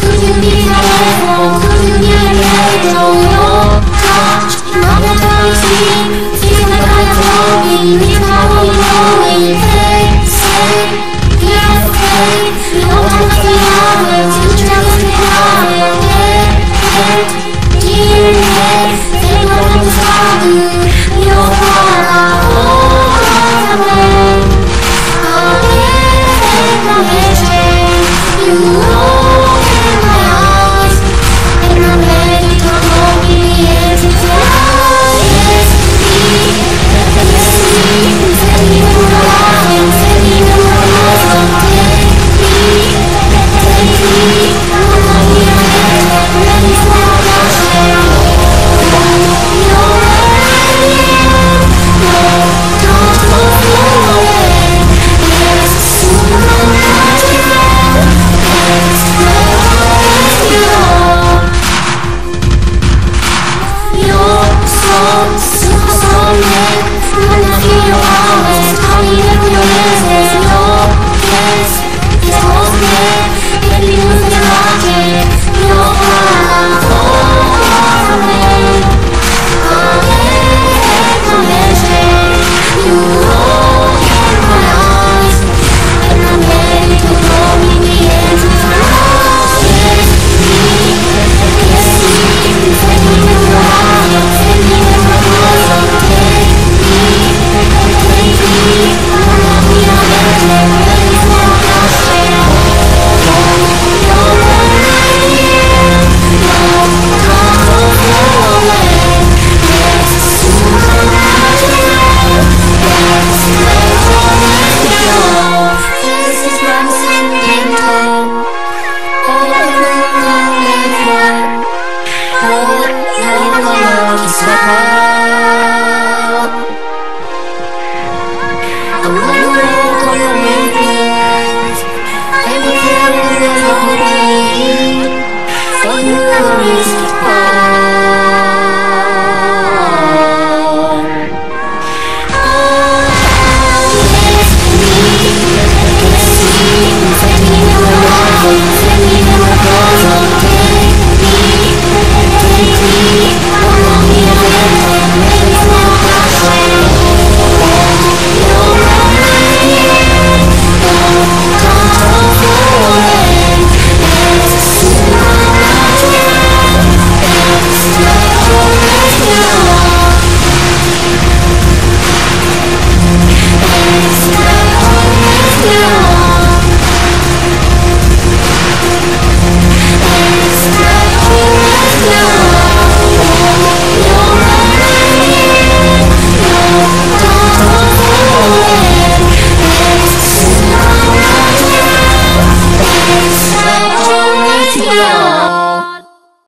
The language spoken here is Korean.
Could you be my hero? Could you be my hero?